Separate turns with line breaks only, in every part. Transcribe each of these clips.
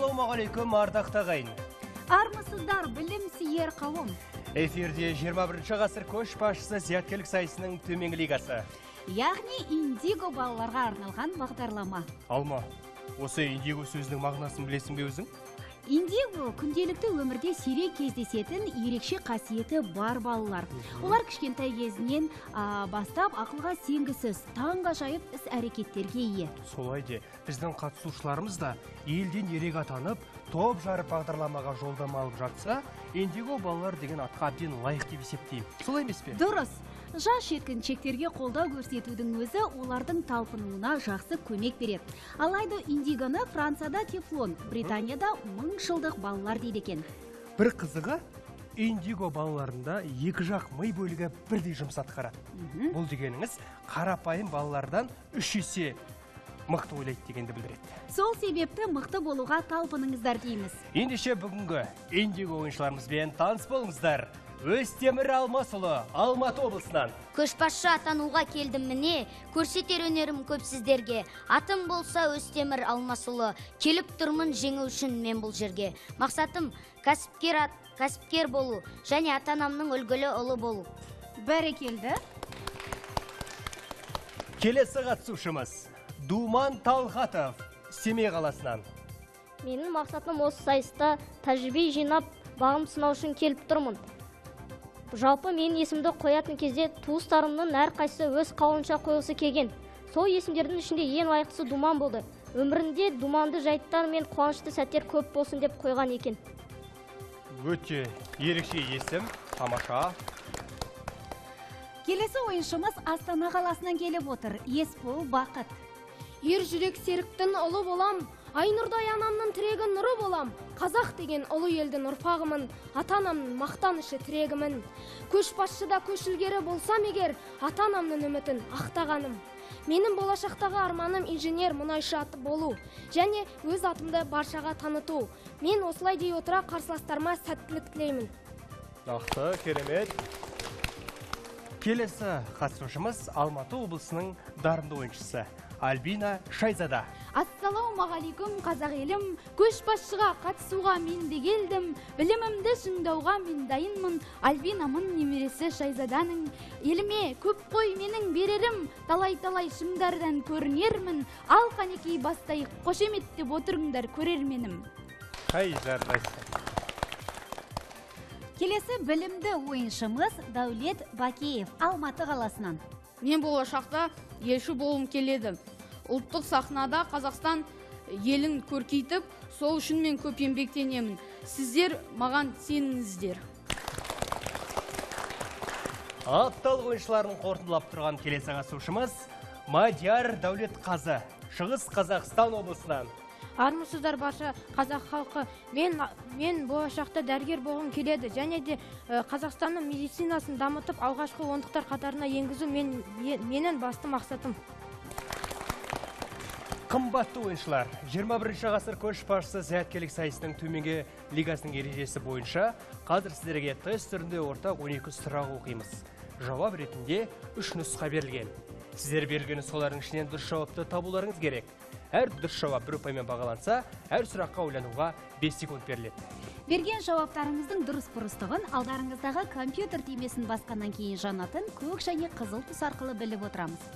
ассалаумағалейкум ардақты ағайын
армысыздар білім сүйер қауым.
Эфирде 21 ғасыр көшбасшысы зияткерлік сайысының төменгі лигасы.
Яғни индиго балаларға арналған бағдарлама.
Алма осы индиго сөзінің мағынасын білесің бе өзің?
Индиго күнделікті өмірде сирек кездесетін ерекше қасиеті бар балалар. Олар кішкентай кезінен а, бастап ақылға сенгісіз таңғажайып іс әрекеттерге ие.
Солай де біздің қатысушыларымыз да елден ерек атанып топ жарып бағдарламаға жолдама алып жатса индиго балалар деген атқа әбден лайық деп есептеймін. Солай емес пе?
Дұрыс. Жас жеткіншектерге қолдау көрсетудің өзі олардың талпынуына жақсы көмек береді. Алайда индигоны францияда тефлон британияда мың жылдық балалар дейді екен.
Бір қызығы индиго балаларында екі жақ ми бөлігі бірдей жұмыс атқарады. Бұл дегеніңіз қарапайым балалардан үш есе мықты ойлайды дегенді білдіреді.
Сол себепті мықты болуға талпыныңыздар дейміз.
Ендеше бүгінгі индиго ойыншыларымызбен таныс болыңыздар. Өстемір Алмасұлы, Алматы облысынан.
Көшбасшы атануға келдім міне, көрсетер өнерім көп сіздерге. Атым болса Өстемір Алмасұлы, келіп тұрмын жеңу үшін мен бұл жерге. Мақсатым кәсіпкер ат, кәсіпкер болу және ата-анамның үлгілі ұлы болу.
Бәрекелді.
Келесі қатысушымыз Думан Талғатов, Семей қаласынан.
Менің мақсатым осы сайыста тәжірибе жинап, бағым сынау үшін келіп тұрмын жалпы мен есімді қоятын кезде туыстарымның әрқайсысы өз қалауынша қойғысы келген. Сол есімдердің ішінде ең лайықтысы думан болды. Өмірінде думанды жайттар мен қуанышты сәттер көп болсын деп қойған екен.
Өте ерекше есім. Тамаша.
Келесі ойыншымыз астана қаласынан келіп отыр. Есбол бақыт.
Ер жүрек серіктің ұлы болам. Айнұрдай анамның тірегі нұры болам. Қазақ деген ұлы елдің ұрпағымын ата анамның мақтанышы тірегімін. Көшбасшыда көш ілгері болсам егер ата анамның үмітін ақтағаным. Менің болашақтағы арманым инженер мұнайшы аты болу. Және өз атымды баршаға таныту. Мен осылай дей отыра қарсыластарыма сәттілік тілеймін.
Нақты керемет. Келесі қатысушымыз алматы облысының дарынды ойыншысы. Альбина шайзада.
Ассалаумағалейкум қазақ елім. Көшбасшыға қатысуға мен де келдім. Білімімді шыңдауға мен дайынмын. Альбинамын немересі шайзаданың. Еліме көп қой менің берерім. Талай талай шыңдардан көрінермін. Ал қанекей бастайық қошеметтеп отырыңдар көрерменім
қай жарайсың
келесі білімді ойыншымыз дәулет бакеев алматы қаласынан.
Мен болашақта елші болғым келеді. Ұлттық сахнада қазақстан елін көркейтіп сол үшін мен көп еңбектенемін. Сіздер маған сеніңіздер.
Апталық ойыншыларын қорытындылап тұрған келесі қатысушымыз мадияр дәулетқазы шығыс қазақстан облысынан
армысыздар барша қазақ халқы мен мен болашақта дәрігер болғым келеді. Және де қазақстанның медицинасын дамытып алғашқы ондықтар қатарына енгізу мен, менің басты мақсатым.
Қымбатты ойыншылар. 21 ғасыр көшбасшысы зияткерлік сайысының төменгі лигасының ережесі бойынша қазір сіздерге тест түрінде ортақ 12 сұрақ оқимыз. Жауап ретінде үш нұсқа берілген. Сіздер берілген солардың ішінен дұрыс жауапты табуларыңыз керек. Әр дұрыс жауап бір ұпаймен бағаланса әр сұраққа ойлануға 5 секунд беріледі.
Берген жауаптарыңыздың дұрыс бұрыстығын алдарыңыздағы компьютер түймесін басқаннан кейін жанатын көк және қызыл түс арқылы біліп отырамыз.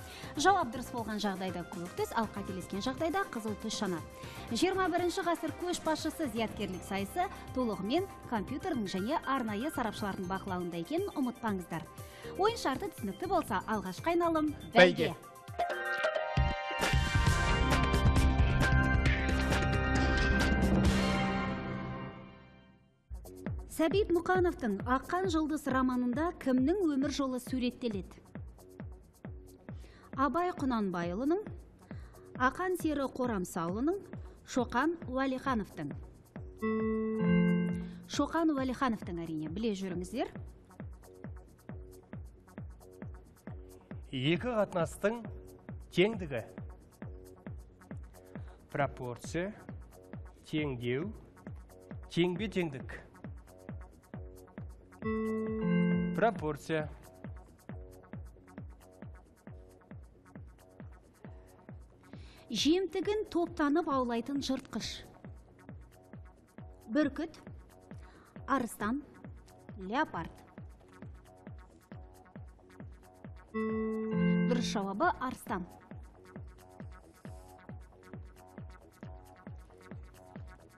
Жауап дұрыс болған жағдайда көк түс ал қателескен жағдайда қызыл түс жанады 21 ғасыр көшбасшысы зияткерлік сайысы толығымен компьютердің және арнайы сарапшылардың бақылауында екенін ұмытпаңыздар. Ойын шарты түсінікті болса алғашқы айналым бәйге. Сәбит мұқановтың аққан жұлдыз романында кімнің өмір жолы суреттеледі? Абай құнанбайұлының ақан сері қорамсаұлының шоқан уәлихановтың. Шоқан уәлихановтың әрине біле жүріңіздер.
Екі қатынастың теңдігі. Пропорция теңдеу теңбе теңдік пропорция.
Жемтігін топтанып аулайтын жыртқыш. Бүркіт арыстан леопард. Дұрыс жауабы арыстан.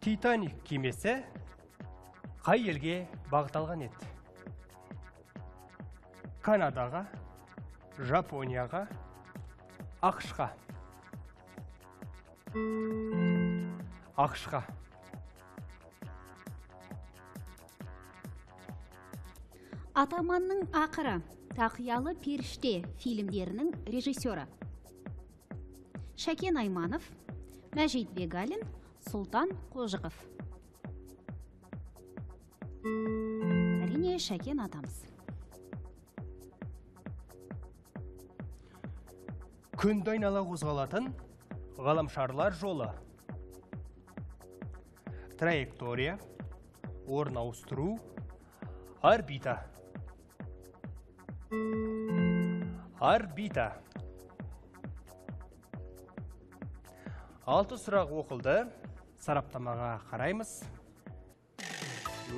Титаник кемесі қай елге бағыт алған еді? Канадаға жапонияға ақшқа ақшқа
атаманның ақыры тақиялы періште фильмдерінің режиссері. Шәкен айманов мәжит бегалин сұлтан қожықов. Әрине шәкен атамыз.
Күнді айнала қозғалатын ғаламшарлар жолы. Траектория орын ауыстыру орбита. Орбита. Алты сұрақ оқылды. Сараптамаға қараймыз.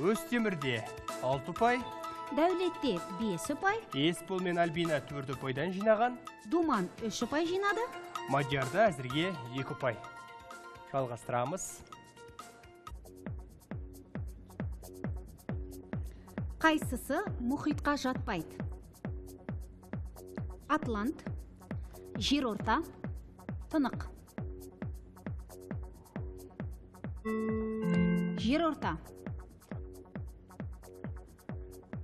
Өстемірде алты ұпай
дәулетте бес ұпай
есбол мен альбина төрт ұпайдан жинаған.
Думан үш ұпай жинады.
Мадиярда әзірге екі ұпай. Жалғастырамыз.
Қайсысы мұхитқа жатпайды? Атлант жерорта тынық. Жерорта.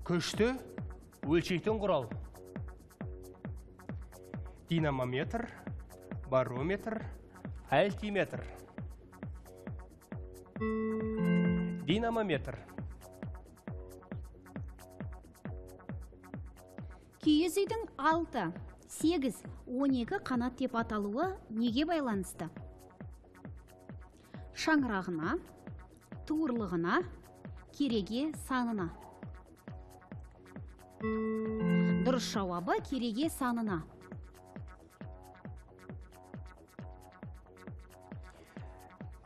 Күшті өлшейтін құрал. Динамометр барометр альтиметр. Динамометр.
Киіз үйдің алты сегіз он екі қанат деп аталуы неге байланысты? Шаңырағына туырлығына кереге санына. Дұрыс жауабы кереге санына.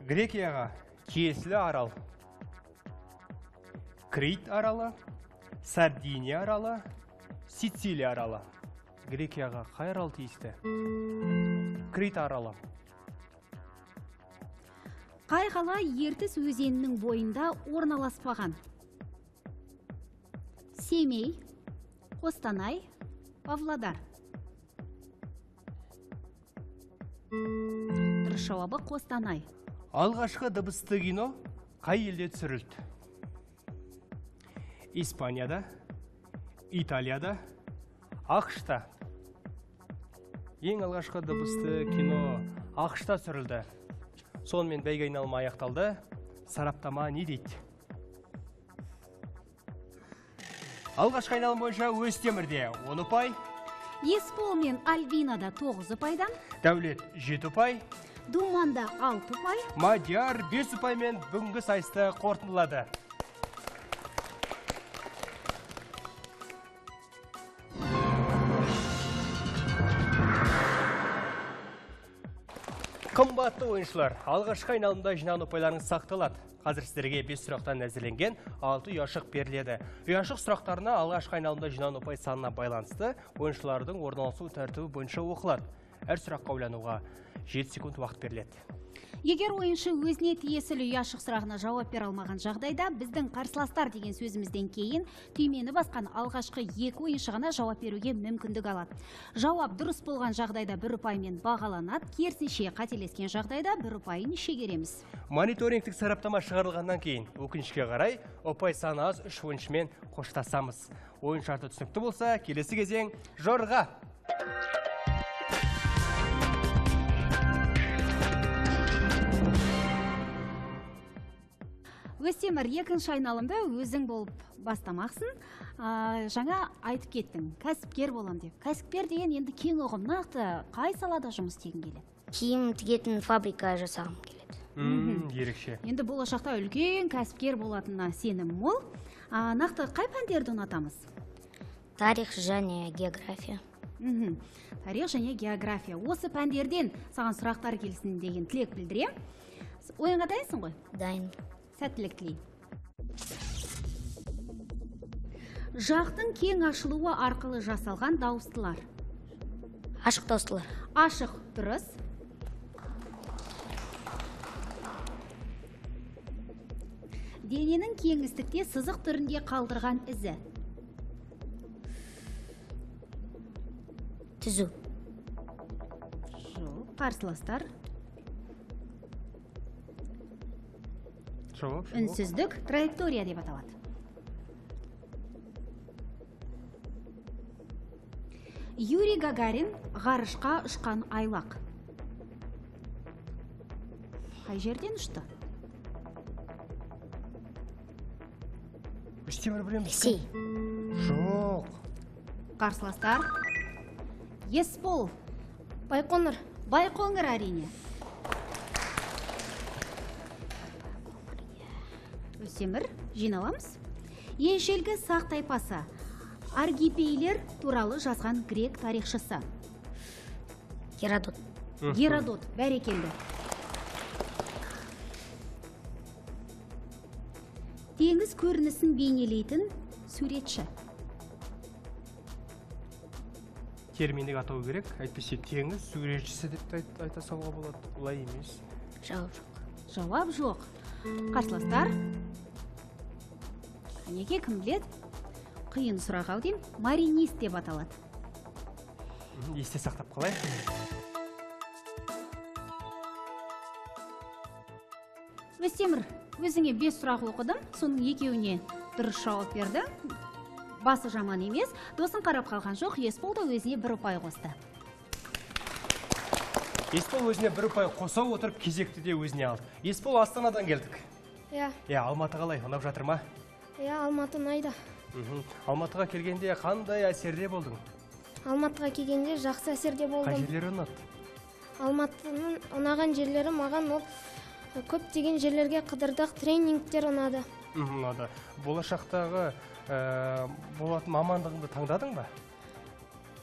Грекияға тиесілі арал. Крит аралы сардиния аралы сицилия аралы. Грекияға қай арал тиісті? Крит аралы.
Қай қала ертіс өзенінің бойында орналаспаған? Семей қостанай павлодар. Дұрыс жауабы қостанай.
Алғашқы дыбысты кино қай елде түсірілді? Испанияда италияда ақшта. Ең алғашқы дыбысты кино ақшта түсірілді. Сонымен бәйге айналымы аяқталды. Сараптама не дейді? Алғашқы айналым бойынша Өстемірде 10 ұпай.
Есбол мен альбинада тоғыз ұпайдан.
Дәулет 7 ұпай.
Думанда алты ұпай.
Мадияр 5 ұпаймен бүгінгі сайысты қорытындылады. Қымбатты ойыншылар. Алғашқы айналымда жинаған ұпайларыңыз сақталады. Қазір сіздерге бес сұрақтан әзірленген алты ұяшық беріледі. Ұяшық сұрақтарына алғашқы айналымда жинаған ұпай санына байланысты ойыншылардың орналасу тәртібі бойынша оқылады. Әр сұраққа ойлануға 7 секунд уақыт беріледі.
Егер ойыншы өзіне тиесілі ұяшық сұрағына жауап бере алмаған жағдайда біздің қарсыластар деген сөзімізден кейін түймені басқан алғашқы екі ойыншы ғана жауап беруге мүмкіндік алады. Жауап дұрыс болған жағдайда бір ұпаймен бағаланады керісінше қателескен жағдайда бір ұпайын шегереміз.
Мониторингтік сараптама шығарылғаннан кейін өкінішке қарай ұпай саны аз үш ойыншымен қоштасамыз. Ойын шарты түсінікті болса келесі кезең жорға.
Өстемір екінші айналымда өзің болып бастамақсың. А, жаңа айтып кеттің кәсіпкер болам деп. Кәсіпкер деген енді кең ұғым. Нақты қай салада жұмыс істегің келеді?
Киім тігетін фабрика жасағым келеді.
М, ерекше.
Енді болашақта үлкен кәсіпкер болатынына сенім мол. А, нақты қай пәндерді ұнатамыз?
Тарих және география.
Мхм. Тарих және география. Осы пәндерден саған сұрақтар келсін деген тілек білдіремін. Ойынға дайынсың ғой?
Дайын.
Сәттілік тілеймін жақтың кең ашылуы арқылы жасалған дауыстылар.
Ашық дауыстылар.
Ашық дұрыс. Дененің кеңістікте сызық түрінде қалдырған ізі.
Түзу.
Жоқ қарсыластар. Үнсіздік траектория деп аталады. Юрий гагарин ғарышқа ұшқан айлақ. Қай жерден ұшты?
Үстемір
ресей
жоқ.
Қарсыластар есбол.
Байқоңыр.
Байқоңыр әрине. Өстемір жиналамыз. Ежелгі сақ тайпасы. Аргипейлер туралы жазған грек тарихшысы.
Геродот.
Геродот. Бәрекелді теңіз көрінісін бейнелейтін суретші.
Терминдік атау керек. Әйтпесе теңіз суретшісі деп те айт- айта салуға болады. Олай емес.
Жауап жоқ.
Жауап жоқ. Қарсыластар кәнеке кім біледі? Қиын сұрақ ау деймін. Маринист деп аталады.
Есте сақтап қалайық.
Өстемір өзіңе бес сұрақ оқыдым. Соның екеуіне дұрыс жауап берді. Басы жаман емес. Досын қарап қалған жоқ. Есбол да өзіне бір ұпай қосты.
Есбол өзіне бір ұпай қоса отырып кезекті де өзіне алды. Есбол астанадан келдік.
Иә.
Иә алматы қалай? Ұнап жатыр ма?
Иә алматы ұнайды
алматыға келгенде қандай әсерде болдың?
Алматыға келгенде жақсы әсерде
қай
болдым
жерлері ұнады?
Алматының ұнаған жерлері маған ол көптеген жерлерге қыдырдық тренингтер ұнады.
Ұнады. Болашақтағы ә, болатын мамандығыңды таңдадың ба?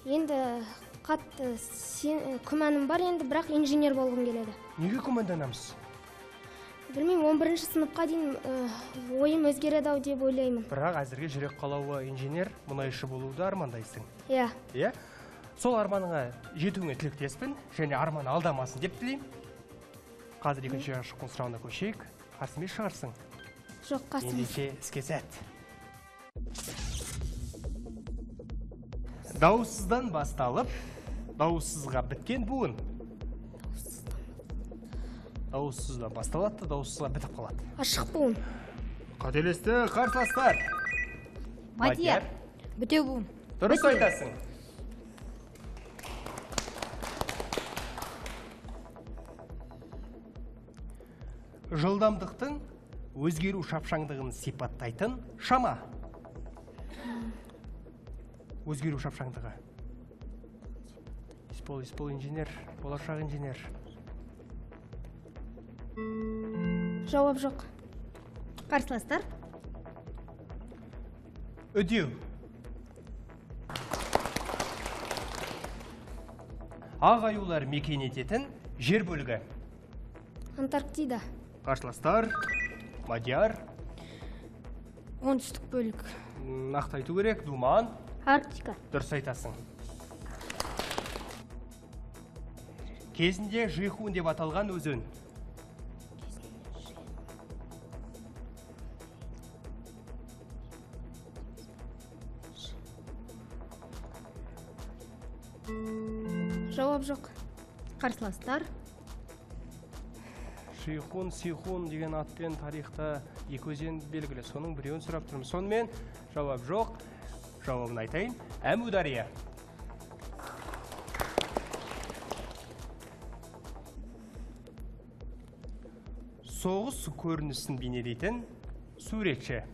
Енді қатты сен, күмәнім бар енді бірақ инженер болғым келеді.
Неге күмәнданамыз?
Білмеймін 11 сыныпқа дейін ойым өзгереді ау деп ойлаймын.
Бірақ әзірге жүрек қалауы инженер мұнайшы болуды армандайсың.
Иә.
Иә? Сол арманыңа жетуіңе тілектеспін және арман алдамасын деп тілеймін. Қазір екінші шыққан сұрағына көшейік. Қарсы емес шығарсың
жоқ қарсы
ендеше іске сәт. Дауыссыздан басталып дауыссызға біткен буын. Дауыссыздан басталады да дауыссызға бітіп қалады.
Ашық буын.
Қателесті қарсыластар
мадияр
бітеу буын.
Дұрыс айтасың. Жылдамдықтың өзгеру шапшаңдығын сипаттайтын шама. Өзгеру шапшаңдығы. Испол испол инженер болашақ инженер.
Жауап жоқ.
Қарсыластар.
Үдеу ақ аюлар мекен ететін жер бөлігі.
Антарктида.
Қарсыластар мадияр.
Оңтүстік бөлік.
Нақты айту керек думан.
Арктика.
Дұрыс айтасың. Кезінде жихун деп аталған өзен.
Қарсыластар.
Шихун сихун деген атпен тарихта екі өзен белгілі. Соның біреуін сұрап тұрмыз. Сонымен жауап жоқ. Жауабын айтайын. Әмудария соғыс көрінісін бейнелейтін суретші.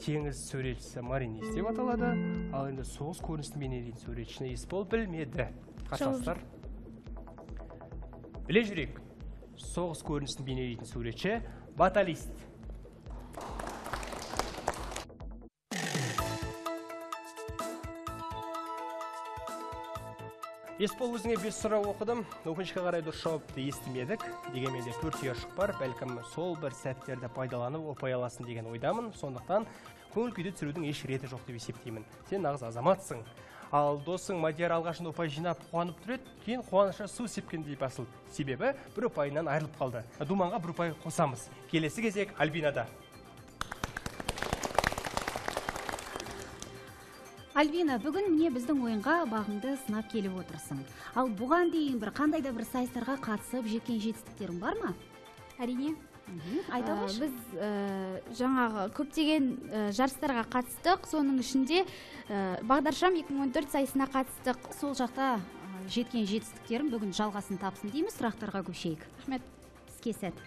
Теңіз суретшісі маринист деп аталады. Ал енді соғыс көрінісін бейнелейтін суретшіні есбол білмеді. Қарсыластар біле жүрейік. Соғыс көрінісін бейнелейтін суретші баталист. Есбол өзіңе бес сұрақ оқыдым. Өкінішке қарай дұрыс жауапты естімедік. Дегенмен де төрт ұяшық бар. Бәлкім сол бір сәттерді пайдаланып ұпай аласың деген ойдамын. Сондықтан көңіл күйді түсірудің еш реті жоқ деп есептеймін. Сен нағыз азаматсың. Ал досың мадияр алғашында ұпай жинап қуанып тұр еді. Кейін қуанышы су сепкендей басылды себебі бір ұпайынан айырылып қалды. Думанға бір ұпай қосамыз. Келесі кезек альбинада.
Альбина бүгін міне біздің ойынға бағыңды сынап келіп отырсың. Ал бұған дейін бір қандай да бір сайыстарға қатысып жеткен жетістіктерің бар ма?
Әрине.
Айта қойшы.
біз ә, жаңағы көптеген ә, жарыстарға қатыстық. Соның ішінде ә, бағдаршам 2014 сайысына қатыстық.
Сол жақта жеткен жетістіктерің бүгін жалғасын тапсын дейміз. Сұрақтарға көшейік.
Рахмет.
Іске сәт.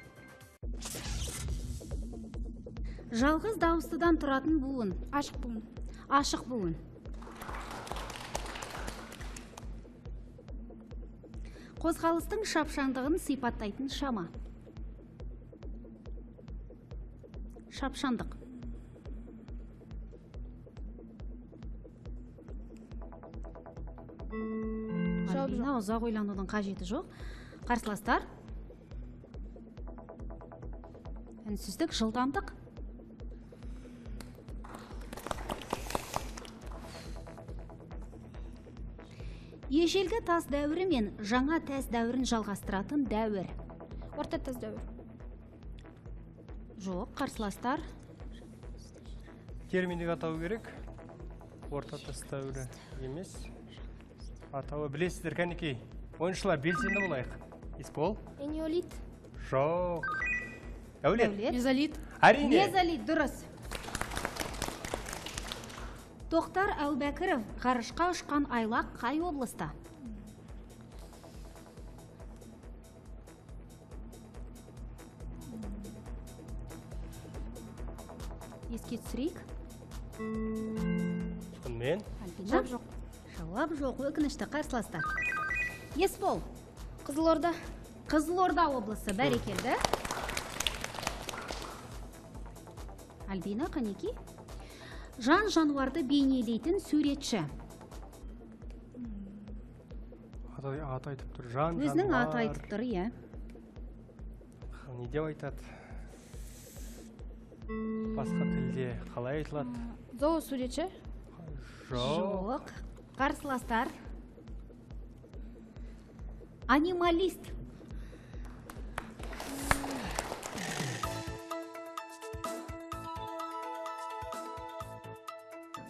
Жалғыз дауыстыдан тұратын буын.
Ашық буын.
Ашық буын. Қозғалыстың шапшаңдығын сипаттайтын шама. Шапшаңдық. Альбина ұзақ ойланудың қажеті жоқ. Қарсыластар. Үнсіздік жылдамдық. Ежелгі тас дәуірі мен жаңа тас дәуірін жалғастыратын дәуір.
Орта тас дәуір.
Жоқ қарсыластар.
Терминдік атау керек. Орта тас дәуірі емес. Атауы білесіздер кәнекей ойыншылар белсенді болайық. Есбол?
Энеолит.
Жоқ. Дәулет
дәулет
мезолит.
Әрине.
Мезолит дұрыс. Тоқтар әубәкіров ғарышқа ұшқан айлақ қай облыста? Еске түсірейік. Альбина
жауап жоқ.
Жауап жоқ өкінішті қарсыластар. Есбол
қызылорда.
Қызылорда облысы бәрекелді. Альбина қанеки? Жан жануарды бейнелейтін суретші.
Аты айтып тұр. Жан
өзінің аты айтып тұр иә.
Не деп айтады? Басқа тілде қалай айтылады?
Зоо суретші?
Жоқ
жоқ қарсыластар. Анималист.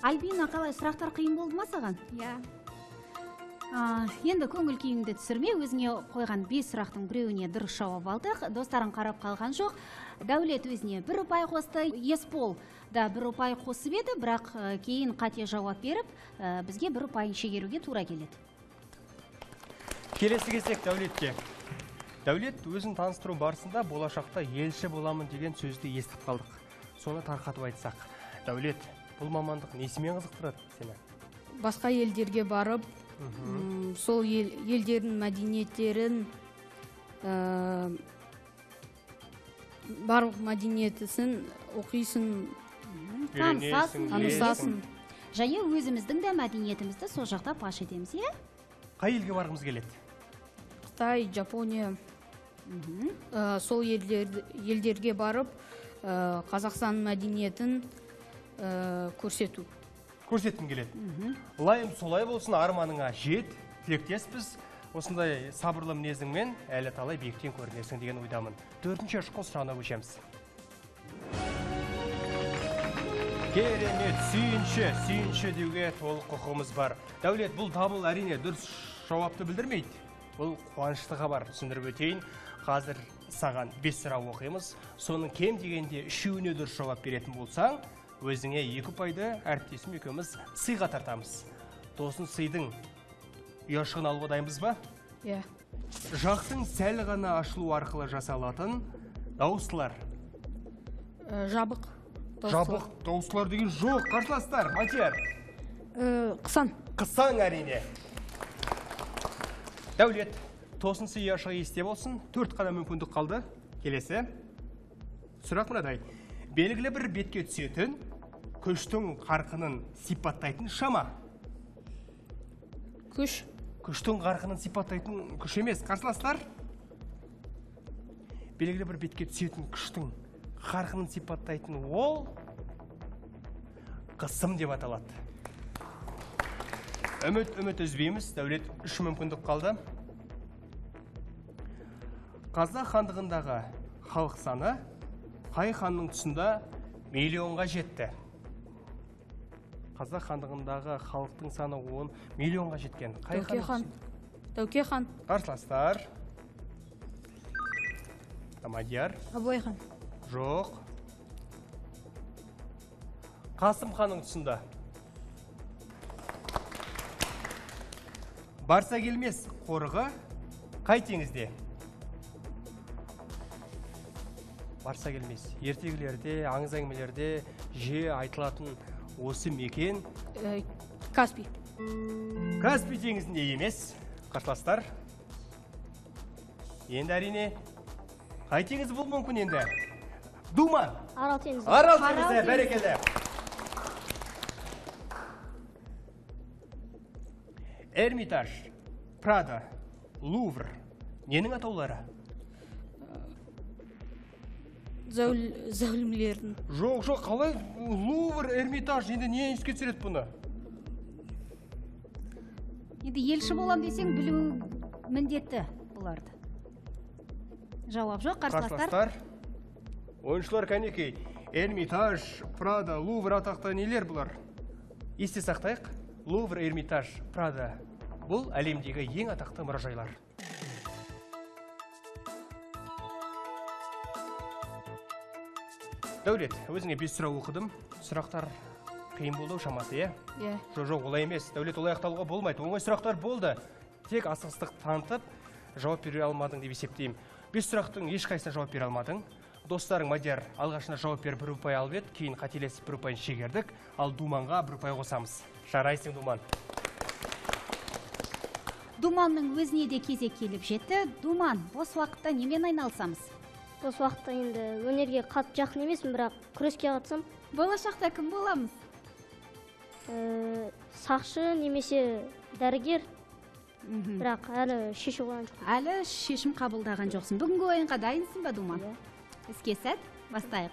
Альбина қалай сұрақтар қиын болды ма саған?
Иә.
А, енді көңіл күйіңді түсірме өзіңе қойған бес сұрақтың біреуіне дұрыс жауап алдық. Достарың қарап қалған жоқ. Дәулет өзіне бір ұпай қосты. Есбол да бір ұпай қосып еді бірақ ә, кейін қате жауап беріп ә, бізге бір ұпайын шегеруге тура келеді.
Келесі кезек дәулетке. Дәулет өзін таныстыру барысында болашақта елші боламын деген сөзді естіп қалдық. Соны тарқатып айтсақ. Дәулет бұл мамандық несімен қызықтырады сені
басқа елдерге барып сол ел, елдердің мәдениеттерін ә, барлық мәдениетісін оқисың
танысасың
танысасың.
Және өзіміздің де мәдениетімізді сол жақта паш етеміз иә?
Қай елге барғымыз келеді?
Қытай жапония. Ә, сол елдер, елдерге барып ә, қазақстан мәдениетін көрсету.
Көрсеткім келеді. Лайым солай болсын арманыңа жет тілектеспіз. Осындай сабырлы мінезіңмен әлі талай биіктен көрінесің деген ойдамын. Төртінші ұшқын сұрағына көшеміз. Керемет сүйінші сүйінші деуге толық құқығымыз бар. Дәулет бұл дабыл әрине дұрыс жауапты білдірмейді. Бұл қуанышты хабар түсіндіріп өтейін. Қазір саған бес сұрақ оқимыз. Соның кем дегенде үшеуіне дұрыс жауап беретін болсаң өзіңе екі ұпайды әріптесім екеуміз сыйға тартамыз. Тосын сыйдың ұяшығын алуға дайынбыз ба?
Иә.
Жақтың сәл ғана ашылу арқылы жасалатын дауыстылар.
Ә, жабық дауыстылар.
жабық дауыстылар деген жоқ. Қарсыластар мадияр
Ә, қысан
қысаң әрине. Дәулет тосын сый ұяшығы есте болсын. Төрт қана мүмкіндік қалды. Келесі. Сұрақ мынадай. Белгілі бір бетке түсетін күштің қарқынын сипаттайтын шама.
Күш.
Күштің қарқынын сипаттайтын күш емес. Қарсыластар белгілі бір бетке түсетін күштің қарқынын сипаттайтын ол қысым деп аталады. Үміт үміт үзбейміз. Дәулет үш мүмкіндік қалды. Қазақ хандығындағы халық саны қай ханның тұсында миллионға жетті? Қазақ хандығындағы халықтың саны он миллионға жеткен. Қай
тәуке хан. тәуке хан.
Қарсыластар. Мадияр
абылай хан.
Жоқ. Қасым ханның тұсында. Барса келмес қорығы. Қай теңізде? Барса келмес. Ертегілерде аңыз әңгімелерде жиі айтылатын осы мекен?
Э, каспий.
Каспий теңізінде емес қарсыластар? Енді әрине қай теңіз болуы мүмкін енді? Думан
арал теңізі
арал теңізі. бәрекелді. Эрмитаж прада лувр. Ненің атаулары?
Зәул- зәулімлердің
жоқ жоқ қалай? Лувр эрмитаж енді не еске түсіреді бұны?
Енді елші болам десең білу міндетті бұларды. Жауап жоқ қарсыластар.
Қарсыластар. Ойыншылар кәнекей эрмитаж прада лувр атақты нелер бұлар? Есте сақтайық. Лувр эрмитаж прада. Бұл әлемдегі ең атақты мұражайлар. Дәулет өзіңе бес сұрақ оқыдым. Сұрақтар қиын болды ау шамасы иә?
Иә.
Жоқ жоқ олай емес. Дәулет олай аяқталуға болмайды. Оңай сұрақтар болды. Тек асығыстық танытып жауап бере алмадың деп есептеймін. Бес сұрақтың ешқайсысына жауап бере алмадың. Достарың мадияр алғашында жауап беріп бір ұпай алып еді. Кейін қателесіп бір ұпайын шегердік. Ал думанға бір ұпай қосамыз. Жарайсың думан.
Думанның өзіне де кезек келіп жетті. Думан бос уақытта немен айналысамыз?
Бос уақытта енді өнерге қатты жақын емеспін бірақ күреске қатысам.
Болашақта кім боламыз?
Ә, сақшы немесе дәрігер.
Мхм.
бірақ әлі шешу қойған жоқ
әлі шешім қабылдаған жоқсың. Бүгінгі ойынға дайынсың ба думан?
Иә.
іске сәт бастайық.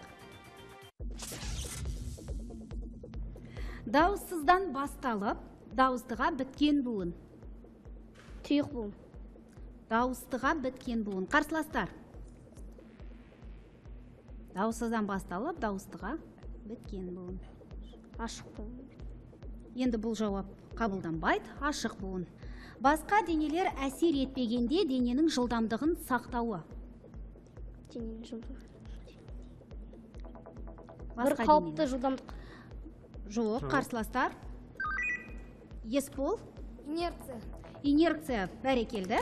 Дауыссыздан басталып дауыстыға біткен буын.
Тұйық буын.
Дауыстыға біткен буын. Қарсыластар. Дауыссыздан басталып дауыстыға біткен буын.
Ашық буын.
Енді бұл жауап қабылданбайды ашық буын. Басқа денелер әсер етпегенде дененің жылдамдығын сақтауы.
Дененің жылдамдығы. бір қалыпты жылдамдық.
Жоқ қарсыластар. Есбол
инерция.
Инерция. Бәрекелді.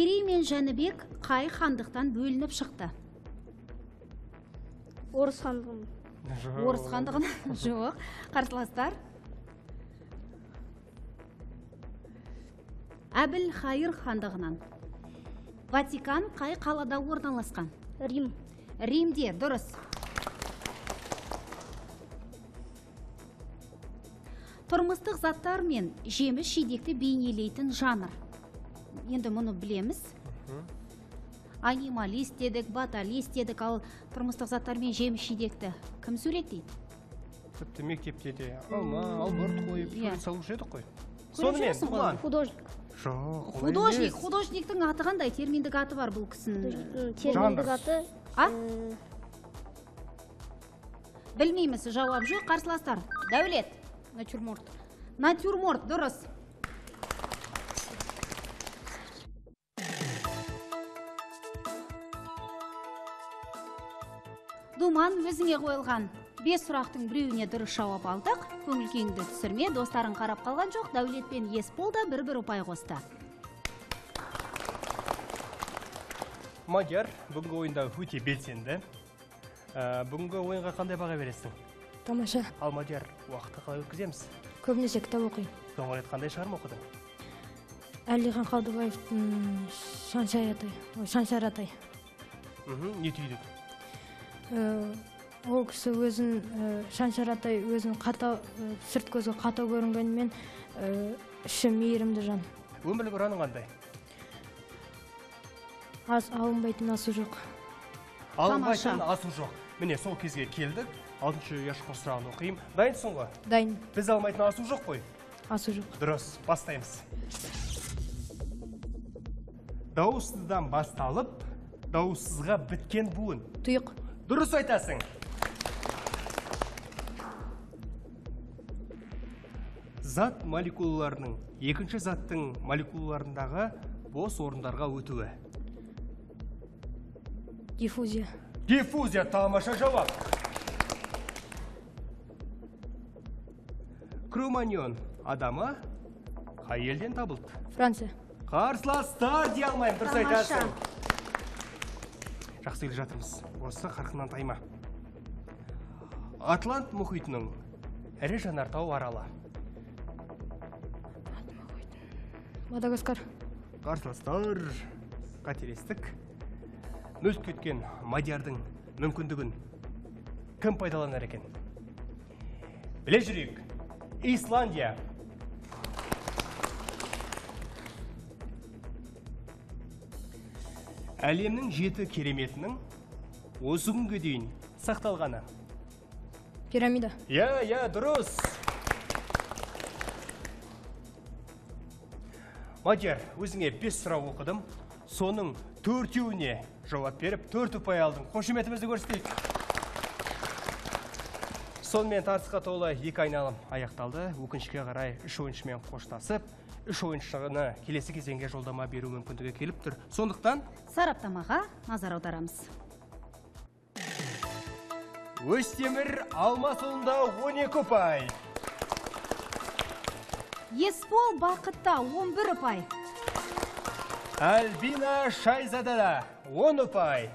Керей мен жәнібек қай хандықтан бөлініп шықты?
Орыс хандығын.
Орыс хандығынан жоқ. Қарсыластар? Әбілхайыр хандығынан. Ватикан қай қалада орналасқан?
Рим.
Римде дұрыс. Тұрмыстық заттар мен жеміс жидекті бейнелейтін жанр. Енді мұны білеміз. Анималист дедік баталист дедік ал тұрмыстық заттар мен жеміс жидекті кім суреттейді
тіпті мектепте де. Алма албырт қойып
Иә.
сурет салушы едік қой. Сонымен
художник.
Жоқ
художник художниктің аты қандай? Терминдік аты бар бұл кісінің.
Терминдік аты
а? білмейміз жауап жоқ. Қарсыластар дәулет
натюрморт.
Натюрморт дұрыс. Думан өзіңе қойылған бес сұрақтың біреуіне дұрыс жауап алдық. Көңіл күйіңді түсірме достарың қарап қалған жоқ дәулет пен есбол да бір бір ұпай қосты.
Мадияр бүгінгі ойында өте белсенді. Ә, бүгінгі ойынға қандай баға бересің?
Тамаша.
Ал мадияр уақытты қалай өткіземіз?
Көбінесе кітап оқимын.
Соңғы рет қандай шығарма оқыдың?
Әлихан қалдыбаевтың шаншай атай ой шаншар атай
мхм не түйдік?
Ол кісі өзін ә, шаншар атай өзін қатау сырт көзге қатау көрінгенімен іші мейірімді жан.
Өмірлік ұраның қандай?
Аз алынбайтын асу жоқ.
Алынбайтын асу жоқ. Міне сол кезге келдік. Алтыншы ұяшқа сұрағын оқимын дайынсың ғой?
Дайын.
Біз алмайтын асу жоқ қой?
Асу жоқ.
Дұрыс бастаймыз. Дауыссыздан басталып дауыссызға біткен буын.
Тұйық.
Дұрыс айтасың. Зат молекулаларының екінші заттың молекулаларындағы бос орындарға өтуі.
Диффузия.
Диффузия тамаша жауап. Кроманьон адамы қай елден табылды?
Франция.
Қарсыластар дей алмаймын дұрыс айтасың. Жақсы келе жатырмыз. Осы қарқыннан тайма атлант мұхитының ірі жанартау аралы.
Мадагаскар.
Қарсыластар қателестік. Мүлт кеткен мадиярдың мүмкіндігін кім пайдаланар екен? Біле жүрейік. Исландия. Әлемнің жеті кереметінің осы күнге дейін сақталғаны.
Пирамида.
Иә иә дұрыс. Мадияр өзіңе бес сұрақ оқыдым. Соның төртеуіне жауап беріп төрт ұпай алдың. Қошеметімізді көрсетейік. Сонымен тартысқа толы екі айналым аяқталды. Өкінішке қарай үш ойыншымен қоштасып үш ойыншыны келесі кезеңге жолдама беру мүмкіндігі келіп тұр сондықтан
сараптамаға назар аударамыз
Өстемір Алмасұлында 12 ұпай.
есбол бақытта 11 ұпай
Альбина Шайзадада 10 ұпай.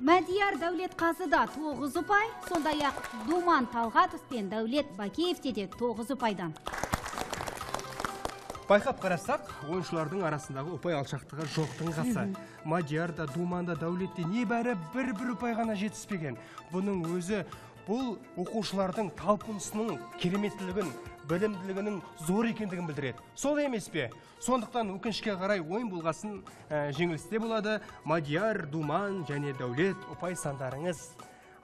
Мәдияр Дәулет Қазыда 9 ұпай, сондай ақ Думан Талғатов пен Дәулет Бакеевте де 9 ұпайдан.
Байқап қарасақ, ойыншылардың арасындағы ұпай алшақтығы жоқтың қасы. Мадияр да, Думан да, Дәулет те небәрі бір-бір ұпай ғана жетіспеген. Бұның өзі бұл оқушылардың талпынысының кереметтілігін, білімділігінің зор екендігін білдіреді. Сол емес пе? Сондықтан өкінішке қарай ойын болғасын ә, жеңілісте болады. Мадияр, Думан және Дәулет ұпай сандарыңыз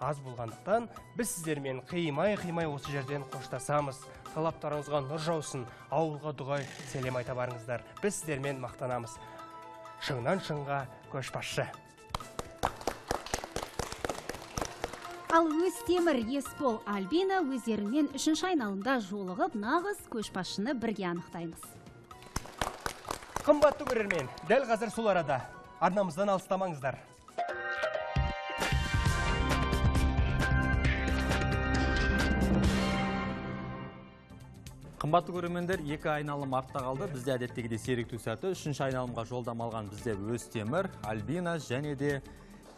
аз болғандықтан біз сіздермен қимай қимай осы жерден қоштасамыз. Талаптарыңызға нұр жаусын ауылға дұғай сәлем айта барыңыздар. Біз сіздермен мақтанамыз. Шыңнан шыңға көшбасшы.
Ал Өстемір Есбол Альбина өздерімен үшінші айналымда жолығып, нағыз көшбасшыны бірге анықтаймыз.
қымбатты көрермен дәл қазір сол арада арнамыздан алыстамаңыздар.
Қымбатты көрермендер екі айналым артта қалды. Бізде әдеттегідей серікту сәті үшінші айналымға жолдама алған бізде Өстемір, Альбина және де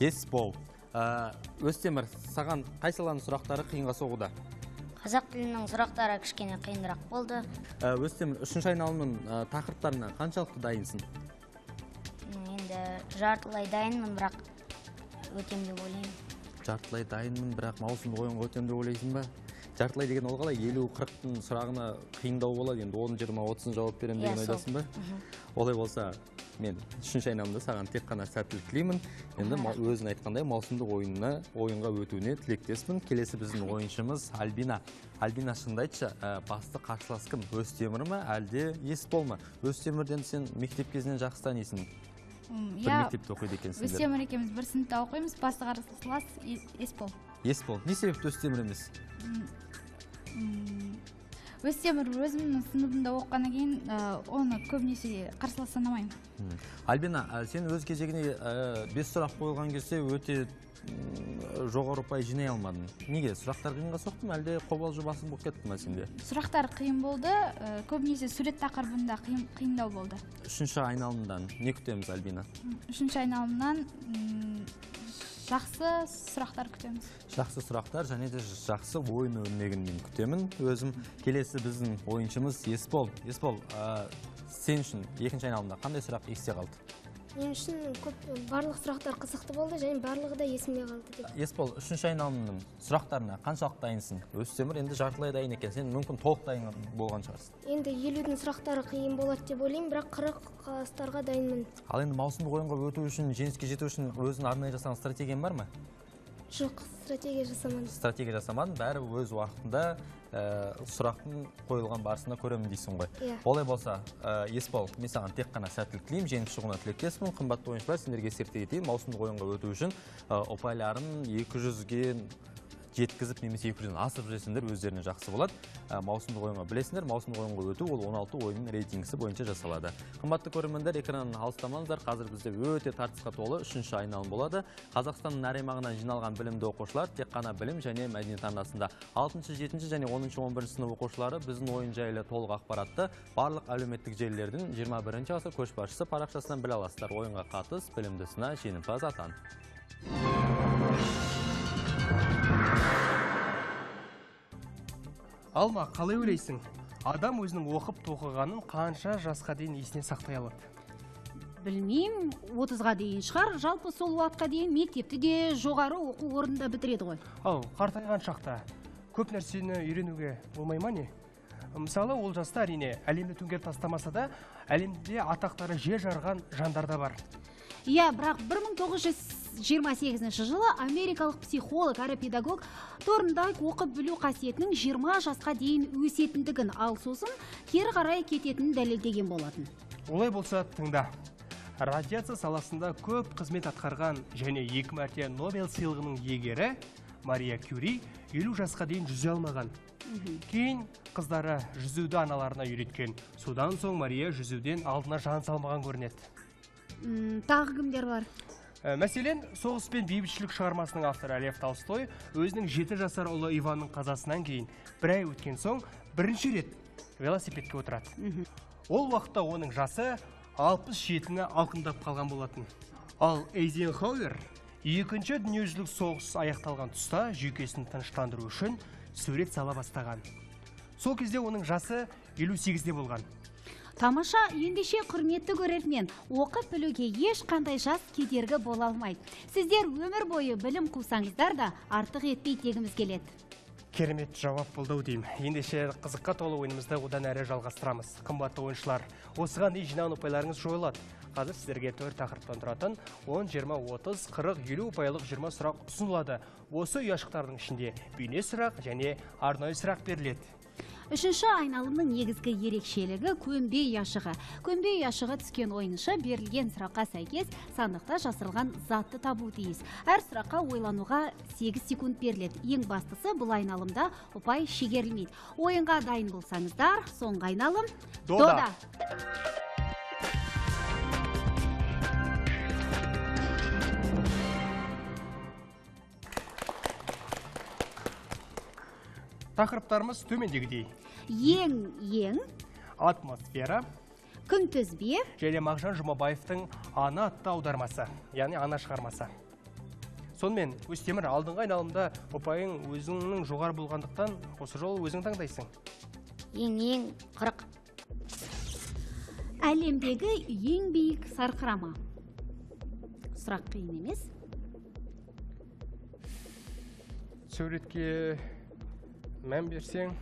Есбол Ә, Өстемір саған қай саланың сұрақтары қиынға соғуда?
Қазақ тілінің сұрақтары кішкене қиынырақ болды.
Ә, Өстемір үшінші айналымның ә, тақырыптарына қаншалықты дайынсың?
Енді жартылай дайынмын бірақ өтем деп ойлаймын.
Жартылай дайынмын бірақ маусымдық ойынға өтемін деп ойлайсың ба? Жартылай деген ол қалай? елу қырықтың сұрағына қиындау болады. Енді он жиырма отызын жауап беремін деген
Иә, сол.
ойдасың ба? Олай болса мен үшінші айналымда саған тек қана сәттілік тілеймін. Енді өзің айтқандай маусымдық ойынына ойынға өтуіне тілектеспін. Келесі біздің ойыншымыз альбина. Альбина шынымды айтшы ә, басты қарсылас кім өстемір ма? Әлде есбол ма? Өстемірден сен мектеп кезінен жақсы танисың.
Иә.
мектепте оқиды екенсіңдер.
Өстемір екеуміз бір сыныпта оқимыз. Басты қарсылас есбол.
Есбол. Не себепті өстемір емес?
Өстемір өзімнің сыныбымда оқығаннан кейін ә, оны көбінесе қарсылас санамаймын.
Альбина сен өз кезегіне ә, бес сұрақ қойылған кезде өте жоғары ұпай жинай алмадың. Неге? Сұрақтар қиынға соқты ма? Әлде қобалжу басым болып кетті ма сенде?
Сұрақтар қиын болды. Ә, көбінесе сурет тақырыбында қиын, қиындау болды.
Үшінші айналымдан не күтеміз альбина?
Үшінші айналымнан жақсы сұрақтар күтеміз.
Жақсы сұрақтар және де жақсы ойын өрнегін мен күтемін. Өзім келесі біздің ойыншымыз есбол. Есбол сен үшін екінші айналымда қандай сұрақ есте қалды?
Мен үшін көп барлық сұрақтар қызықты болды және барлығы да есімде қалды деп.
Есбол үшінші айналымның сұрақтарына қаншалықты дайынсың? Өстемір енді жартылай дайын екен сен мүмкін толық дайын болған шығарсың.
Енді елудің сұрақтары қиын болады деп ойлаймын бірақ қырық қағаздарға дайынмын.
Ал енді маусымдық ойынға өту үшін жеңіске жету үшін өзің арнайы жасаған стратегияң бар ма?
Жоқ стратегия жасамадым.
Стратегия жасамадың бәрі өз уақытында ә, сұрақтың қойылған барысында көремін дейсің ғой.
Иә.
олай болса ә, есбол мен саған тек қана сәттілік тілеймін жеңіс шығуына тілектеспін қымбатты ойыншылар сендерге ескерте кетейін. Маусымдық ойынға өту үшін ұпайларын 200-ге жеткізіп немесе 200-ден асырып жүрсеңдер өздеріне жақсы болады. Ә, маусымдық ойынға білесіңдер маусымдық ойынға өту ол 16 ойынның рейтингісі бойынша жасалады. Қымбатты көрермендер экраннан алыстамаңыздар. Қазір бізде өте тартысқа толы үшінші айналым болады. Қазақстанның әр аймағынан жиналған білімді оқушылар тек қана білім және мәдениет арнасында. 6 жетінші және 10 11 сынып оқушылары біздің ойын жайлы толық ақпаратты барлық әлеуметтік желілердің 21 ғасыр көшбасшысы парақшасынан біле аласыздар. Ойынға қатыс білімді сына жеңімпаз атан.
Алма қалай ойлайсың? Адам өзінің оқып тоқығанын қанша жасқа дейін есіне сақтай алады?
Білмеймін. Отызға дейін шығар жалпы сол уақытқа дейін мектепті де жоғары оқу орнында бітіреді ғой.
Ал қартайған шақта. Көп нәрсені үйренуге болмай ма не? Мысалы ол жаста әрине әлемді төңкеріп тастамаса да әлемде атақтары жер жарған жандар да бар.
Иә бірақ 1928 жылы америкалық психолог әрі педагог торндайк оқып білу қасиетінің 20 жасқа дейін өсетіндігін ал сосын кері қарай кететінін дәлелдеген болатын.
Олай болса тыңда. Радиация саласында көп қызмет атқарған және екі мәрте нобель сыйлығының иегері мария кюри елу жасқа дейін жүзе алмаған. Кейін қыздары жүзуді аналарына үйреткен. Содан соң мария жүзуден алдына жан салмаған көрінеді.
Тағы кімдер бар?
Мәселен соғыс пен бейбітшілік шығармасының авторы лев толстой өзінің жеті жасар ұлы иванның қазасынан кейін бір ай өткен соң бірінші рет велосипедке отырады. Ол уақытта оның жасы алпыс жетіні алқымдап қалған болатын. Ал эйзенхауэр екінші дүниежүзілік соғыс аяқталған тұста жүйкесін тыныштандыру үшін сурет сала бастаған. Сол кезде оның жасы елу сегізде болған.
Тамаша ендеше құрметті көрермен оқып білуге ешқандай жас кедергі бола алмайды. Сіздер өмір бойы білім қусаңыздар да артық етпей дегіміз келеді.
Керемет жауап болды деймін ендеше қызыққа толы ойынымызды одан әрі жалғастырамыз. Қымбатты ойыншылар осыған дейін жинаған ұпайларыңыз жойылады. Қазір сіздерге төрт тақырыптан тұратын 10 20 30 40 50 ұпайлық 20 сұрақ ұсынылады. Осы ұяшықтардың ішінде бейне сұрақ және арнайы сұрақ беріледі.
Үшінші айналымның негізгі ерекшелігі көмбе ұяшығы көмбе ұяшығы түскен ойыншы берілген сұраққа сәйкес сандықта жасырылған затты табу тиіс. Әр сұраққа ойлануға 8 секунд беріледі. Ең бастысы бұл айналымда ұпай шегерілмейді. Ойынға дайын болсаңыздар соңғы айналым
Дода. Тақырыптарымыз төмендегідей.
Ең ең
атмосфера.
күнтізбе.
Және мағжан жұмабаевтың ана атты аудармасы яғни ана шығармасы сонымен өстемір алдыңғы айналымда ұпайың өзіңнің жоғары болғандықтан осы жолы өзің таңдайсың.
Ең ең қырық.
Әлемдегі ең биік сарқырама. Сұрақ қиын емес.
Суретке мән берсең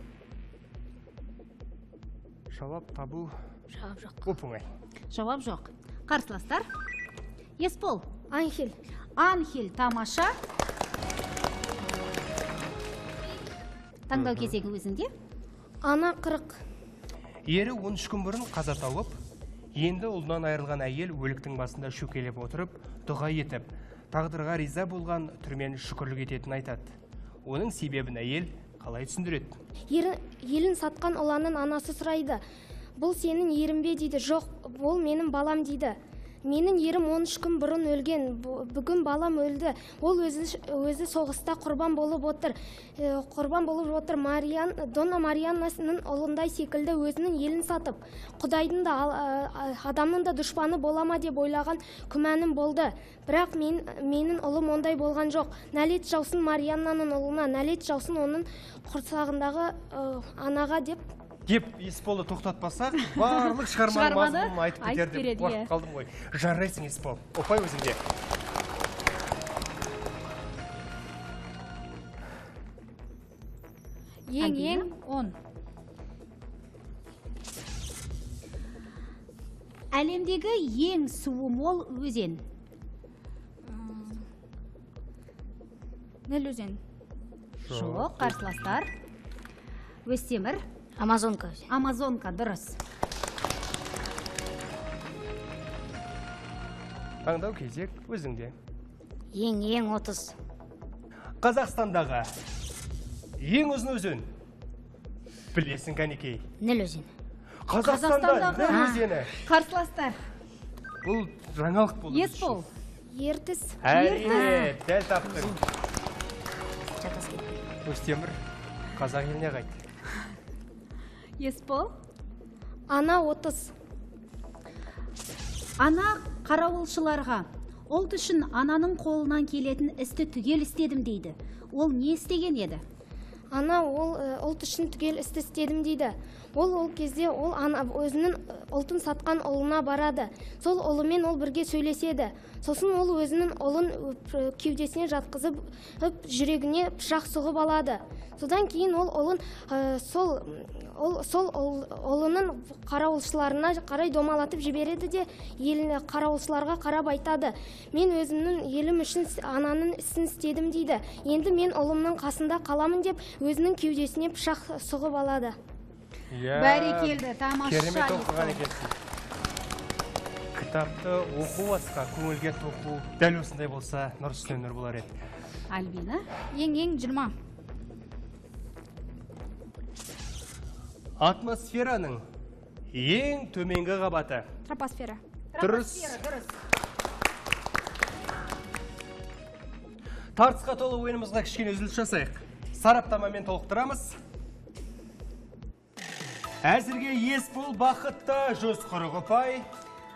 жауап табу
жауап жоқ.
оп оңай.
Жауап жоқ. Қарсыластар есбол
анхель.
Анхель тамаша. Таңдау кезегі өзіңде
ана қырық.
Ері 13 күн бұрын қаза тауып енді ұлынан айырылған әйел өліктің басында шөкелеп отырып дұға етіп тағдырға риза болған түрмен шүкірлік ететінін айтады. Оның себебін әйел қалай түсіндіреді?
Елін сатқан ұланның анасы сұрайды. Бұл сенің ерің бе дейді. Жоқ бұл менің балам дейді. Менің ерім 13 күн бұрын өлген. Бүгін балам өлді. Ол өзі, соғыста құрбан болып отыр. Құрбан болып отыр. Мариан донна марианнасының ұлындай секілді өзінің елін сатып құдайдың да адамның да дұшпаны бола ма деп ойлаған күмәнім болды. Бірақ мен, менің ұлым ондай болған жоқ. Нәлет жаусын марианнаның ұлына нәлет жаусын оның құрсағындағы анаға деп
деп есполды тоқтатпасақ барлық шығарманың мазмұнын айтып кетер деп қорқып
иә.
қалдым ғой. Жарайсың еспол ұпай өзіңде
ең ең
он.
Әлемдегі ең суы мол өзен.
Ніл өзен.
Жоқ қарсыластар. Өстемір.
Амазонка
амазонка дұрыс
таңдау кезек өзіңде.
Ең ең отыз.
Қазақстандағы ең ұзын өзен. Білесің кәнекей?
Ніл өзені.
Қазақстанда
Қазақстандағы-
Ніл өзені
қарсыластар.
Бұл жаңалық болды
есбол.
Ертіс.
Әрине дәл таптың. Өстемір қазақ еліне қайт.
Есбол
ана отыз.
Ана қарауылшыларға ұлт үшін ананың қолынан келетін істі түгел істедім дейді. Ол не істеген еді?
Ана ол ұлт үшін түгел істі істедім дейді. Ол ол кезде ол ана өзінің ұлтын сатқан ұлына барады. Сол ұлымен ол бірге сөйлеседі. Сосын ол өзінің ұлын кеудесіне жатқызып жүрегіне пышақ сұғып алады. Содан кейін ол ұлын сол ол сол ұл- ұлының қарауылшыларына қарай домалатып жібереді де ел қарауылшыларға қарап айтады. Мен өзімнің елім үшін ананың ісін істедім дейді. Енді мен ұлымның қасында қаламын деп өзінің кеудесіне пышақ сұғып алады.
Иә
бәрекелді тамаша
керемет оқыған екенсің кітапты оқу басқа көңілге тоқу дәл осындай болса нұр үстіне нұр болар еді
альбина
ең ең жиырма
атмосфераның ең төменгі қабаты
тропосфера
дұрыс тартысқа толы ойынымызға кішкене үзіліс жасайық сараптамамен толықтырамыз әзірге есбол бақытта жүз қырық ұпай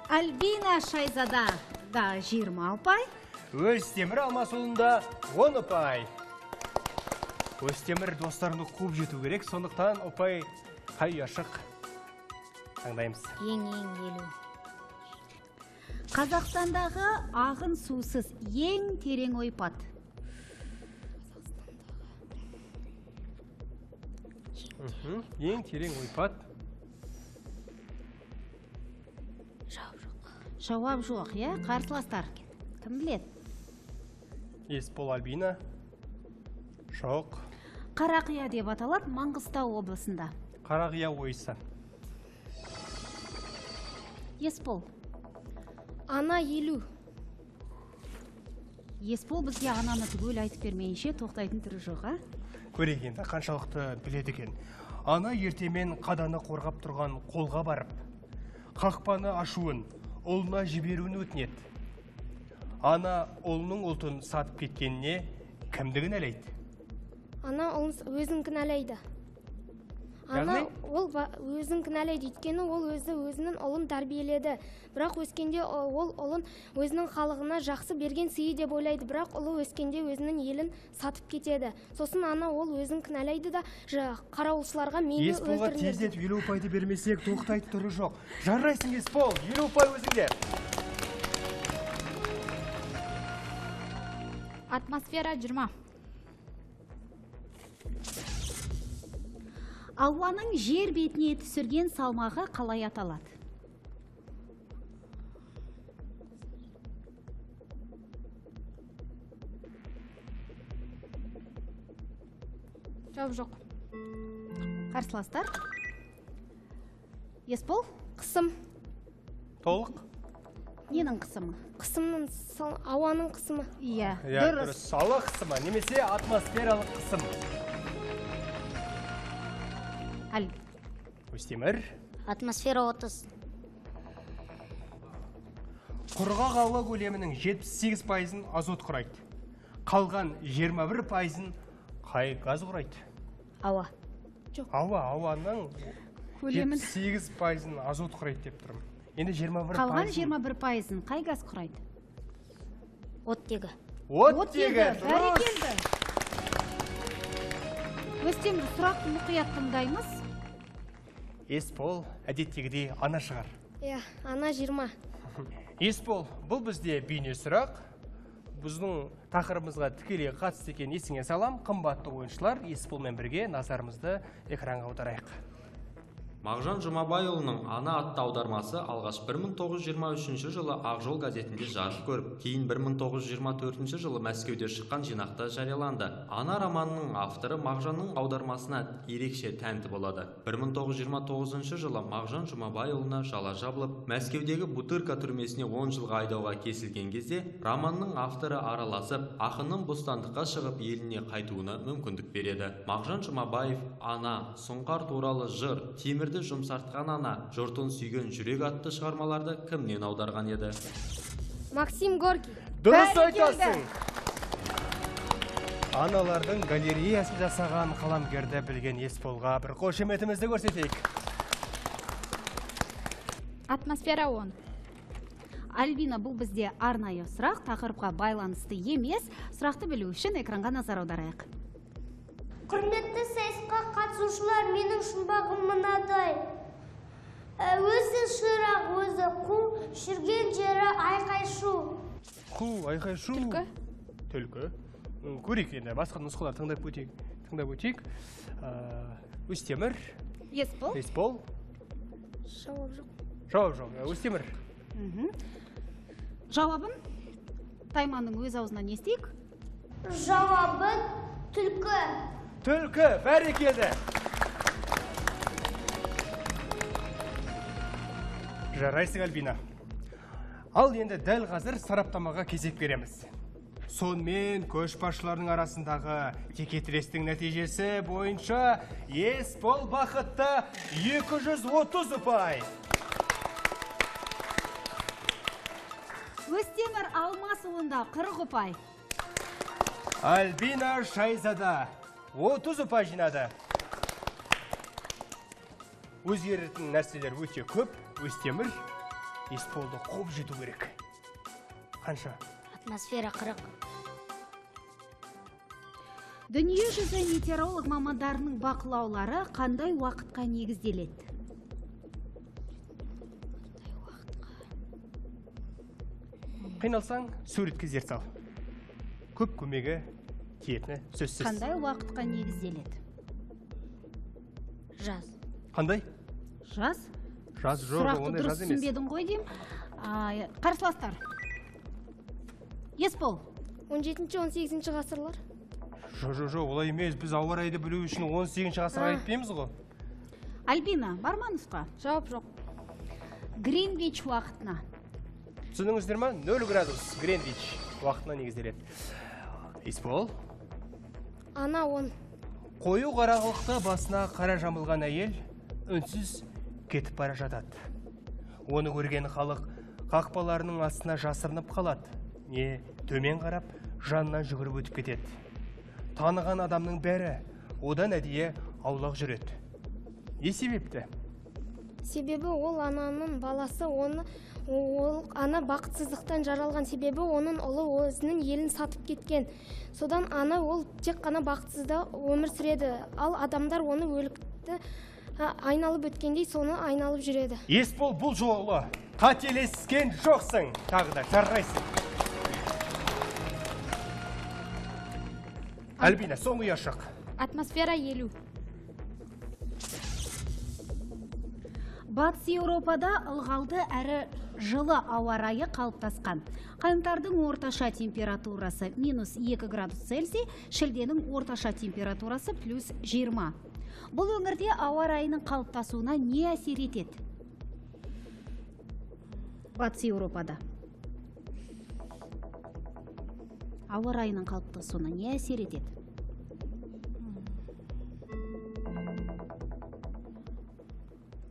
альбина шайзада да 20 ұпай
Өстемір Алмасұлында 10 ұпай. Өстемір достарыңды қуып жету керек, сондықтан ұпай қай ашық таңдаймыз.
ең ең елу
қазақстандағы ағын сусыз ең терең ойпат
Ең терең ойпат.
жауап жоқ иә? Қарсыластар. Кім біледі?
Есбол Альбина. Жоқ.
қарақия деп аталады маңғыстау облысында.
Қарақия ойысы.
есбол.
Ана елу.
Есбол бізге ананы түгел айтып бермейінше тоқтайтын түрі жоқ а?
Көрейік енді қаншалықты біледі екен. Ана ертемен қаданы қорғап тұрған қолға барып, қақпаны ашуын, ұлына жіберуін өтінеді. Ана ұлының ұлтын сатып кеткеніне кімді кінәлайды?
ана ұлын өзін кінәлайды
Яғни?
ол ба- өзін кінәлайды өйткені ол өзі өзінің ұлын тәрбиеледі бірақ өскенде ол ұлын өзінің халығына жақсы берген сыйы деп ойлайды бірақ ұлы өскенде өзінің елін сатып кетеді сосын ана ол өзін кінәлайды да жа- қарауылшыларға мені
Есполға
өлтіріңдер
тездетіп елу ұпайды бермесек тоқтайтын түрі жоқ. Жарайсың Еспол, елу ұпай өзіңде.
атмосфера жиырма
ауаның жер бетіне түсірген салмағы қалай аталады?
Жауап жоқ.
Қарсыластар. Есбол
қысым.
Толық?
ненің қысымы?
Қысымның сал- ауаның қысымы.
Иә
Иә,
дұрыс.
дұрыс. Ауа қысымы немесе атмосфералық қысым. Өстемір.
атмосфера отыз
Құрғақ ауа көлемінің 78 пайызын азот құрайды. Қалған 21 пайызын қай газ құрайды?
ауа
Ауа, ауаның
көлемін
78 пайызын азот құрайды деп тұрмын. Енді 21
қалған
пайызын
21 пайызын қай газ құрайды
оттегі
оттегі.
бәрекелді өстемір сұрақты мұқият тыңдаймыз
есбол әдеттегідей ана шығар
иә ана жиырма
есбол бұл бізде бейне сұрақ біздің тақырыбымызға тікелей қатысты екенін есіңе салам қымбатты ойыншылар есболмен бірге назарымызды экранға аударайық.
Мағжан жұмабайұлының ана атты аудармасы алғаш 1923 жылы ақжол газетінде жарық көріп кейін 1924 жылы мәскеуде шыққан жинақта жарияланды. Ана романының авторы мағжанның аудармасына ерекше тәнті болады. 1929 жылы мағжан жұмабайұлына жала жабылып мәскеудегі бутырка түрмесіне 10 жылға айдауға кесілген кезде романның авторы араласып ақынның бостандыққа шығып еліне қайтуына мүмкіндік береді. Мағжан жұмабаев ана сұңқар туралы жыр темірді жұмсартқан ана жұртын сүйген жүрек атты шығармаларды кімнен аударған еді?
Максим горький.
Дұрыс айтасың. Аналардың галереясын жасаған қаламгерді білген есболға бір қошеметімізді көрсетейік.
Атмосфера он.
Альбина бұл бізде арнайы сұрақ тақырыпқа байланысты емес. Сұрақты білу үшін экранға назар аударайық.
Құрметті сайысқа қатысушылар менің жұмбағым мынадай. Ә, өзі шырақ өзі қу жүрген жері айқай шу.
Қу айқай шу. Түлкі? Түлкі. Көрейік енді басқа нұсқалар тыңдап өтейік тыңдап өтейік. Ә, өстемір.
Есбол?
Есбол.
Жауап жоқ.
Жауап жоқ Ә, өстемір.
Жауабын тайманның өз аузынан естейік.
Жауабы түлкі.
Түлкі бәрекелді жарайсың альбина ал енді дәл қазір сараптамаға кезек береміз сонымен көшбасшылардың арасындағы текетірестің нәтижесі бойынша есбол бақытты 230 ұпай
өстемір алмасұлында қырық ұпай
альбина шайзада 30 ұпай жинады өзгеретін нәрселер өте көп өстемір есболды қуып жету керек. Қанша?
Атмосфера қырық.
Дүние жүзі метеоролог мамандарының бақылаулары қандай уақытқа негізделеді?
Қиналсаң суретке зер сал көп көмегі тиетіні сөзсіз.
Қандай уақытқа негізделеді?
Жаз.
Қандай?
Жаз?
Жаз жоқ
сұрақты
ондай
дұрыс
жаз емес.
түсінбедің ғой деймін. А, қарсыластар. Есбол.
17-18 ғасырлар.
Жоқ жоқ жоқ олай емес. Біз ауа райды білу үшін 18 ғасырға кетпейміз ғой.
Альбина бар ма нұсқа
жауап жоқ.
Гринвич уақытына.
Түсіндіңіздер ма? 0 градус гринвич уақытына негізделеді. Есбол.
Ана он.
Қою қараңғылықта басына қара жамылған әйел үнсіз кетіп бара жатады. Оны көрген халық қақпаларының астына жасырынып қалады. Не төмен қарап жанынан жүгіріп өтіп кетеді. Таныған адамның бәрі одан әдейі аулақ жүреді. Не себепті?
Себебі ол ананың баласы оны ол ана бақытсыздықтан жаралған себебі оның ұлы өзінің елін сатып кеткен. Содан ана ол тек қана бақытсызда өмір сүреді. Ал адамдар оны өлікті айналып өткендей соны айналып жүреді.
Есбол бұл жолы қателескен жоқсың. Тағы да жарайсың. Альбина соңғы ұяшық.
Атмосфера елу.
Батыс еуропада ылғалды әрі жылы ауа райы қалыптасқан. Қаңтардың орташа температурасы минус 2 градус цельсий шілденің орташа температурасы плюс 20 бұл өңірде ауа райының қалыптасуына не әсер етеді? Батыс еуропада. Ауа райының қалыптасуына не әсер етеді?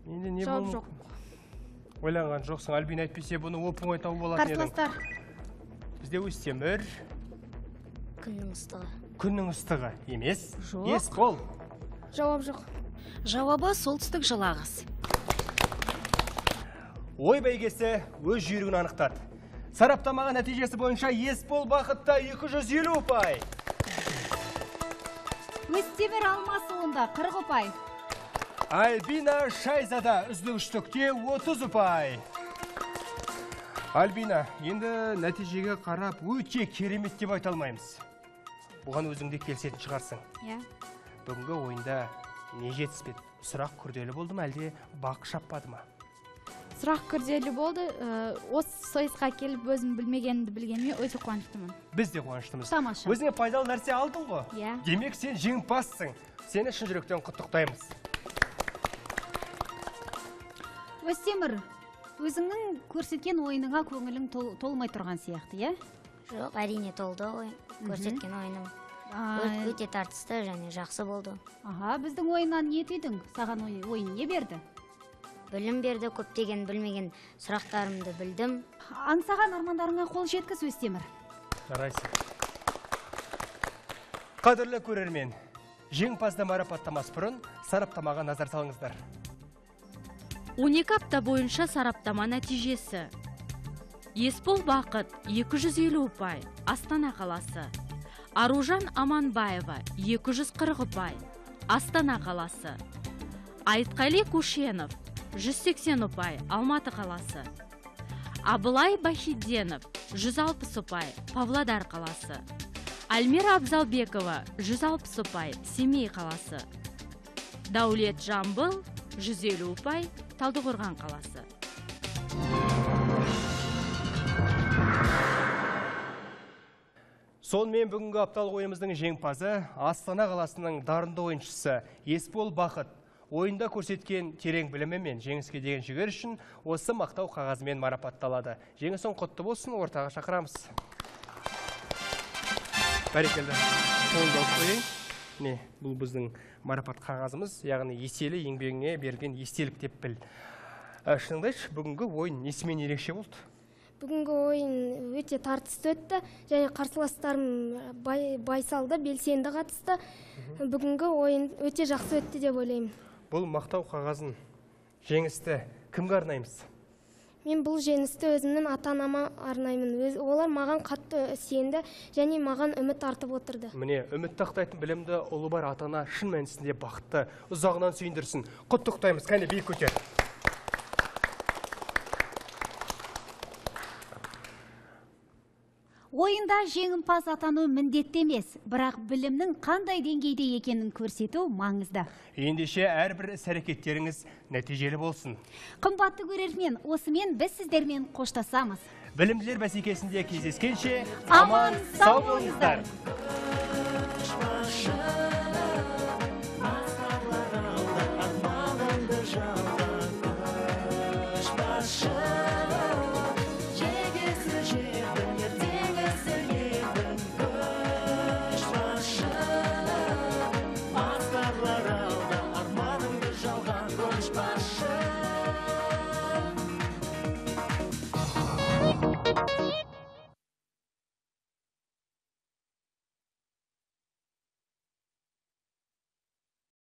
Енді не
жауап жоқ?
Ойланған жоқсың альбина әйтпесе бұны оп оңай тауып алатын едің.
Қарсыластар.
Бізде өстемір
күннің ыстығы.
Күннің ыстығы. Емес.
Жоқ.
есбол
жауап жоқ.
Жауабы солтүстік жылағыз
ой бәйгесі өз жүйрігін анықтады. Сараптамаға нәтижесі бойынша есбол бақытта 250 ұпай.
Өстемір алмасұлында қырық ұпай.
Альбина Шайзада үздік үштікте 30 ұпай. Альбина, енді нәтижеге қарап өте керемет деп айта алмаймыз. Бұған өзіңде келсетін шығарсың.
Иә.
Бүгінгі ойында не жетіспеді? Сұрақ күрделі болды ма әлде бақ шаппады ма?
Сұрақ күрделі болды. Осы сайысқа келіп өзім білмегенімді білгеніме өте қуаныштымын.
Біз де қуаныштымыз.
Тамаша.
Өзіңе пайдалы нәрсе алдың ғой?
Иә.
Демек сен жеңімпазсың. Сені шын жүректен құттықтаймыз.
Өстемір, өзіңнің көрсеткен ойыныңа көңілің тол- толмай тұрған сияқты, иә?
жоқ әрине толды ғой көрсеткен ойыным Өт- өте тартысты және жақсы болды
Аха, біздің ойыннан не түйдің? Саған ой- ойын не берді?
білім берді көптеген білмеген сұрақтарымды білдім
Аңсаған армандарыңа қол жеткіз Өстемір.
Жарайсың. Қадірлі көрермен, жеңімпазды марапаттамас бұрын сараптамаға назар салыңыздар.
12 апта бойынша сараптама нәтижесі. Есбол бақыт 250 ұпай астана қаласы. Аружан аманбаева 240 ұпай астана қаласы. Айтқали кушенов 180 ұпай алматы қаласы. Абылай бахиденов 160 ұпай павлодар қаласы. Альмира абзалбекова 160 ұпай семей қаласы. Даулет жамбыл 150 ұпай талдықорған қаласы
Сонымен бүгінгі апталық ойымыздың жеңімпазы Астана қаласының дарынды ойыншысы Есбол Бақыт. Ойында көрсеткен терең білімі мен жеңіске деген жігер үшін осы мақтау қағазымен марапатталады. Жеңісің құтты болсын, ортаға шақырамыз. Бәрекелді. Қояйын. Міне, бұл біздің марапат қағазымыз, яғни еселі еңбегіңе берген естелік деп біл. Ә, Шыныңды айтшы, бүгінгі ойын несімен ерекше болды?
бүгінгі ойын өте тартысты өтті және қарсыластарым бай, байсалды белсенді қатысты бүгінгі ойын өте жақсы өтті деп ойлаймын
Бұл мақтау қағазын жеңісті кімге арнаймыз?
Мен бұл жеңісті өзімнің ата анама арнаймын олар маған қатты сенді және маған үміт артып отырды
Міне, үмітті ақтайтын білімді ұлы бар атана шын мәнісінде бақытты, ұзағынан сүйіндірсін. Құттықтаймыз, кәне биік көтер.
ойында жеңімпаз атану міндетті емес бірақ білімнің қандай деңгейде екенін көрсету маңызды.
Ендеше әрбір іс әрекеттеріңіз нәтижелі болсын.
Қымбатты көрермен осымен біз сіздермен қоштасамыз.
Білімділер бәсекесінде кездескенше
аман сау болыңыздар.